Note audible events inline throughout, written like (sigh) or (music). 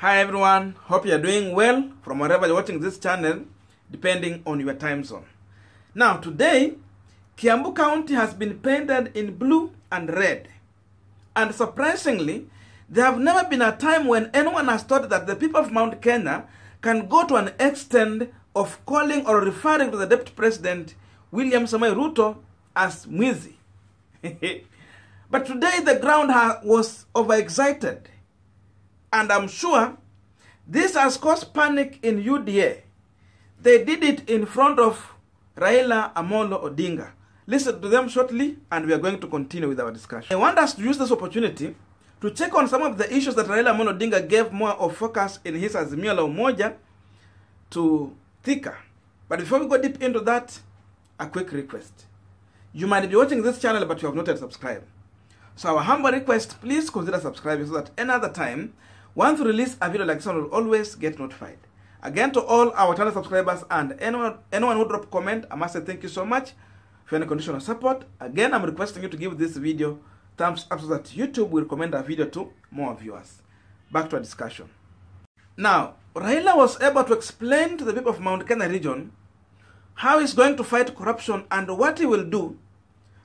Hi everyone, hope you're doing well from wherever you're watching this channel, depending on your time zone. Now, today, Kiambu County has been painted in blue and red. And surprisingly, there have never been a time when anyone has thought that the people of Mount Kenya can go to an extent of calling or referring to the Deputy President William Samoei Ruto as Mwizi. (laughs) but today the ground was overexcited. And I'm sure this has caused panic in UDA. They did it in front of Raila Amolo Odinga. Listen to them shortly, and we are going to continue with our discussion. I want us to use this opportunity to check on some of the issues that Raila Amolo Odinga gave more of focus in his Azimio la Umoja to Thika. But before we go deep into that, a quick request. You might be watching this channel, but you have not yet subscribed. So our humble request, please consider subscribing so that another time, once we release a video like this, one will always get notified. Again, to all our channel subscribers and anyone, anyone who drop comment, I must say thank you so much for any conditional support. Again, I'm requesting you to give this video thumbs up so that YouTube will recommend our video to more viewers. Back to our discussion. Now, Raila was able to explain to the people of Mount Kenya region how he's going to fight corruption and what he will do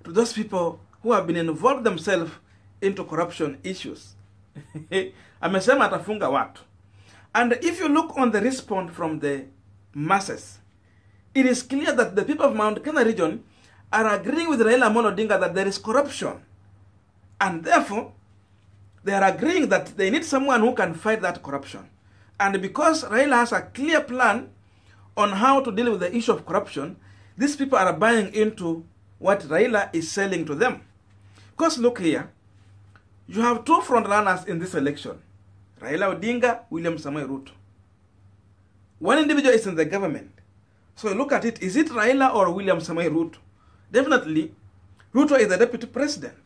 to those people who have been involved themselves into corruption issues. (laughs) Amesema atafunga watu. And if you look on the response from the masses, it is clear that the people of Mount Kenya region are agreeing with Raila Amolo Odinga that there is corruption. And therefore, they are agreeing that they need someone who can fight that corruption. And because Raila has a clear plan on how to deal with the issue of corruption, these people are buying into what Raila is selling to them. Because look here, you have two front runners in this election Raila Odinga, William Samoei Ruto. One individual is in the government. So look at it is it Raila or William Samoei Ruto? Definitely, Ruto is the deputy president.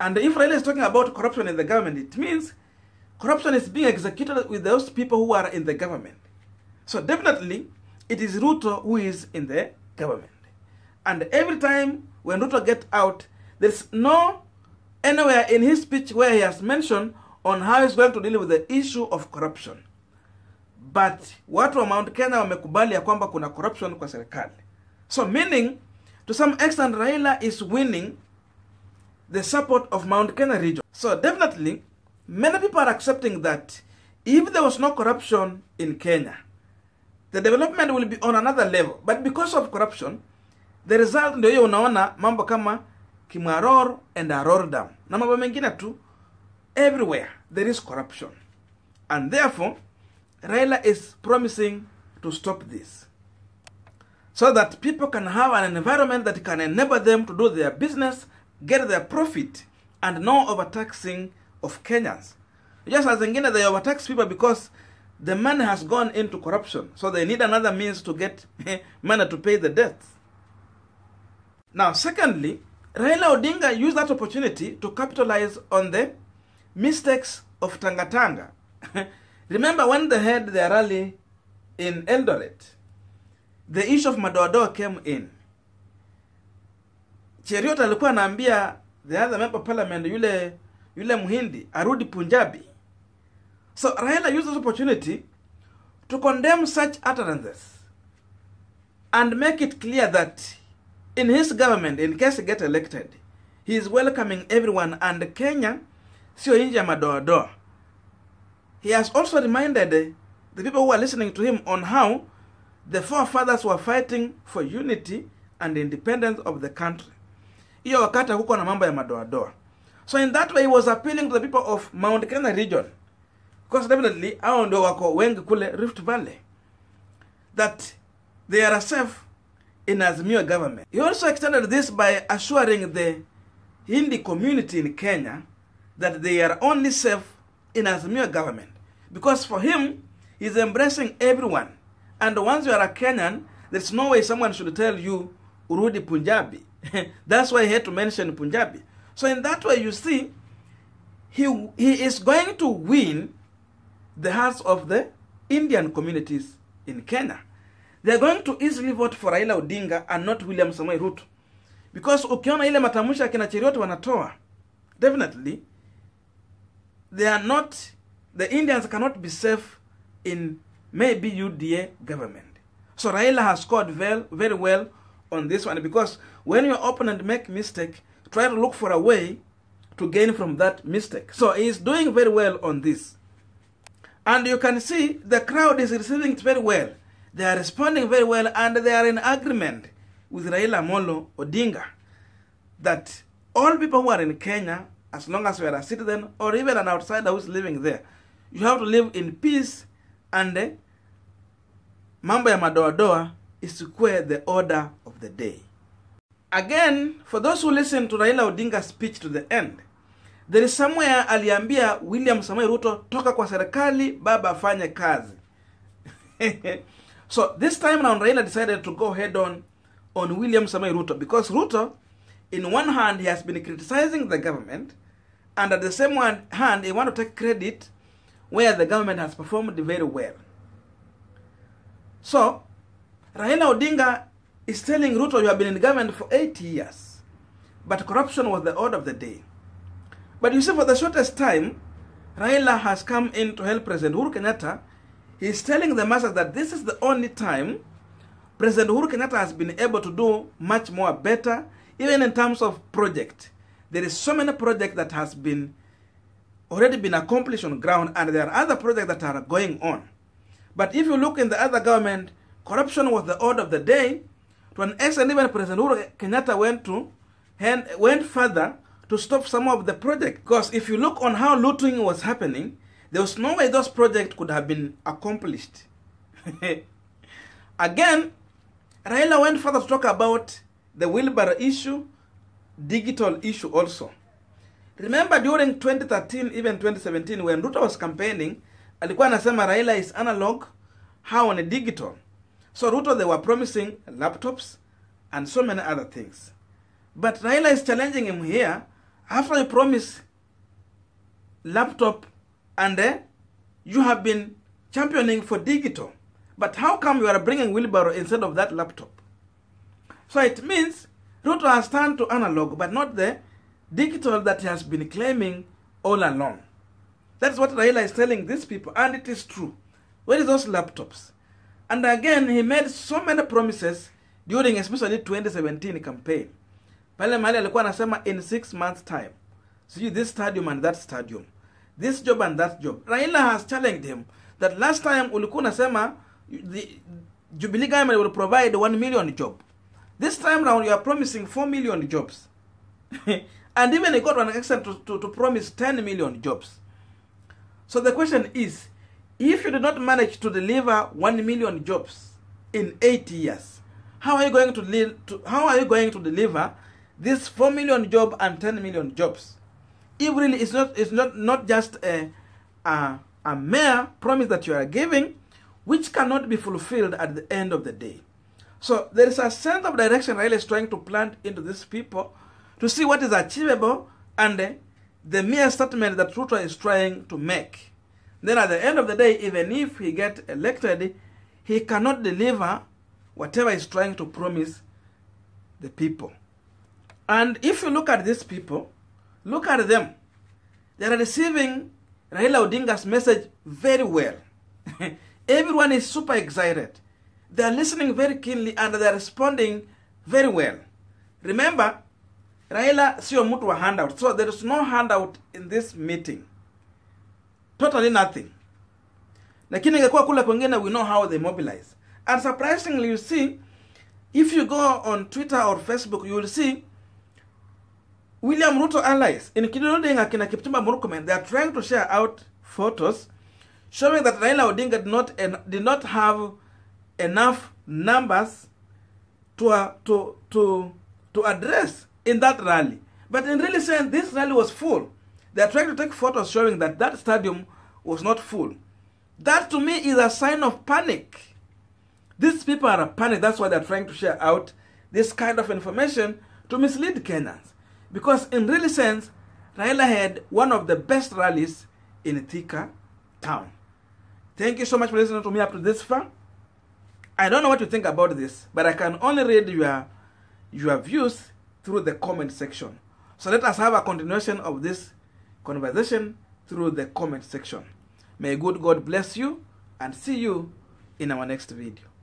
And if Raila is talking about corruption in the government, it means corruption is being executed with those people who are in the government. So definitely, it is Ruto who is in the government. And every time when Ruto get out, there's no anywhere in his speech where he has mentioned on how he's going to deal with the issue of corruption. But watu wa Mount Kenya wamekubali ya kwamba kuna corruption kwa serikali. So meaning, to some extent, Raila is winning the support of Mount Kenya region. So definitely, many people are accepting that if there was no corruption in Kenya, the development will be on another level. But because of corruption, the result ndio hiyo unaona mambo kama Kimaror and Aror Dam na mambo mengine tu everywhere there is corruption. And therefore, Raila is promising to stop this. So that people can have an environment that can enable them to do their business, get their profit, and no overtaxing of Kenyans. Just as again, they overtax people because the money has gone into corruption. So they need another means to get eh, money to pay the debts. Now, secondly, Raila Odinga used that opportunity to capitalize on the mistakes of Tangatanga. (laughs) Remember when they had their rally in Eldoret, the issue of Madoadoa came in. Cheriot alikuwa anaambia the other member of parliament yule yule Mhindi arudi Punjabi. So Raila used this opportunity to condemn such utterances and make it clear that in his government, in case he get elected, he is welcoming everyone and Kenya sio nje ya madoadoa. He has also reminded the people who are listening to him on how the forefathers were fighting for unity and independence of the country. Hiyo wakati hakukuwa na mambo ya madoadoa. So in that way he was appealing to the people of Mount Kenya region. Because definitely hao ndio wako wengi kule Rift Valley. That they are safe in Azimio government. He also extended this by assuring the Hindi community in Kenya that they are only safe in Azimio government. Because for him, he's embracing everyone. And once you are a Kenyan, there's no way someone should tell you Urudi Punjabi. (laughs) That's why he had to mention Punjabi. So in that way, you see, he, he is going to win the hearts of the Indian communities in Kenya. They are going to easily vote for Raila Odinga and not William Samoei Ruto. Because ukiona ile matamshi akina Cheriot wanatoa, definitely they are not the Indians cannot be safe in maybe UDA government. So Raila has scored very, very well on this one because when your opponent make mistake, try to look for a way to gain from that mistake. So he's doing very well on this. And you can see the crowd is receiving it very well. They are responding very well and they are in agreement with Raila Amolo Odinga that all people who are in Kenya, as long as you are a citizen or even an outsider who is living there, you have to live in peace and eh, mambo ya madoadoa isikuwe the order of the day. Again, for those who listen to Raila Odinga's speech to the end, there is somewhere aliambia William Samoei Ruto, toka kwa serikali, baba afanye kazi. (laughs) so this time around, Raila decided to go head on on William Samoei Ruto because Ruto, in one hand, he has been criticizing the government, and at the same one hand, they want to take credit where the government has performed very well. So, Raila Odinga is telling Ruto, you have been in government for eight years, but corruption was the order of the day. But you see, for the shortest time, Raila has come in to help President Uhuru Kenyatta. He is telling the masses that this is the only time President Uhuru Kenyatta has been able to do much more better, even in terms of project. There is so many projects that has been already been accomplished on ground, and there are other projects that are going on. But if you look in the other government, corruption was the order of the day. To an extent, even President Uhuru Kenyatta went to and went further to stop some of the project. Because if you look on how looting was happening, there was no way those projects could have been accomplished. (laughs) Again, Raila went further to talk about the wheelbarrow issue, digital issue also. Remember during 2013, even 2017, when Ruto was campaigning, alikuwa anasema Raila is analog, how on a digital. So Ruto, they were promising laptops and so many other things. But Raila is challenging him here after you promise laptop and uh, you have been championing for digital. But how come you are bringing wheelbarrow instead of that laptop? So it means Ruto has turned to analog, but not the digital that he has been claiming all along. That's what Raila is telling these people, and it is true. Where is those laptops? And again, he made so many promises during especially 2017 campaign. Pale mahali alikuwa anasema in six months time, see this stadium and that stadium, this job and that job. Raila has challenged him that last time ulikuwa unasema the Jubilee government will provide 1 million job. This time round you are promising 4 million jobs. (laughs) and even he got an extent to, to, to promise 10 million jobs. So the question is, if you did not manage to deliver 1 million jobs in 8 years, how are you going to, to how are you going to deliver this 4 million job and 10 million jobs? If really it's not it's not not just a a, a mere promise that you are giving, which cannot be fulfilled at the end of the day. So there is a sense of direction Raila is trying to plant into these people to see what is achievable and uh, the mere statement that Ruto is trying to make. Then at the end of the day, even if he get elected, he cannot deliver whatever he's trying to promise the people. And if you look at these people, look at them. They are receiving Raila Odinga's message very well. (laughs) Everyone is super excited. They are listening very keenly and they are responding very well. Remember, Raila sio wa handout. So there is no handout in this meeting. Totally nothing. Lakini ingekuwa kule kwengine we know how they mobilize. And surprisingly you see, if you go on Twitter or Facebook, you will see William Ruto allies, including Akina Kipchumba Murkomen, they are trying to share out photos showing that Raila Odinga did not, did not have enough numbers to, uh, to, to, to address in that rally. But in really sense, this rally was full. They are trying to take photos showing that that stadium was not full. That to me is a sign of panic. These people are panicked. That's why they're trying to share out this kind of information to mislead Kenyans. Because in really sense, Raila had one of the best rallies in Thika town. Thank you so much for listening to me up to this far. I don't know what you think about this, but I can only read your your views through the comment section. So let us have a continuation of this conversation through the comment section. May good God bless you and see you in our next video.